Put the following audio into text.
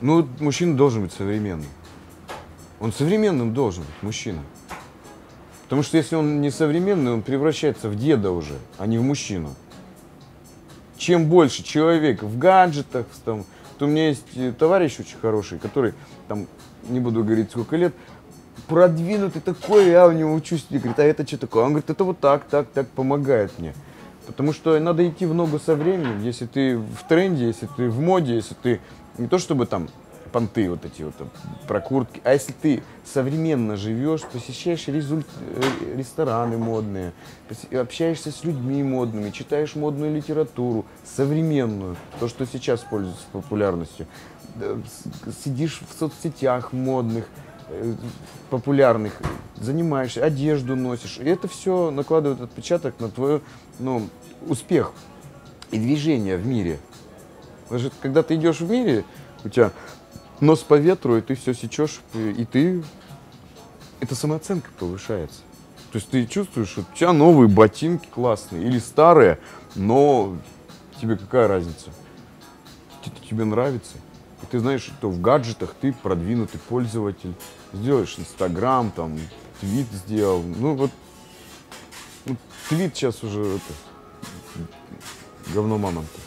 Ну, мужчина должен быть современным. Он современным должен быть, мужчина. Потому что если он не современный, он превращается в деда уже, а не в мужчину. Чем больше человек в гаджетах, там, то у меня есть э, товарищ очень хороший, который, там, не буду говорить сколько лет, продвинутый такой, я у него учусь, и говорит, а это что такое? Он говорит, это вот так, так, так помогает мне. Потому что надо идти в ногу со временем, если ты в тренде, если ты в моде, если ты не то чтобы там понты вот эти вот там, про куртки, а если ты современно живешь, посещаешь результ... э, рестораны модные, общаешься с людьми модными, читаешь модную литературу, современную, то, что сейчас пользуется популярностью, сидишь в соцсетях модных, э, популярных, занимаешься, одежду носишь, и это все накладывает отпечаток на твой ну, успех и движение в мире. Потому что когда ты идешь в мире, у тебя нос по ветру, и ты все сечешь, и ты... Это самооценка повышается. То есть ты чувствуешь, что у тебя новые ботинки классные или старые, но тебе какая разница? Т- Тебе нравится. И ты знаешь, что в гаджетах ты продвинутый пользователь. Сделаешь Инстаграм, там, твит сделал. Ну вот, ну, твит сейчас уже это, говно мамонта.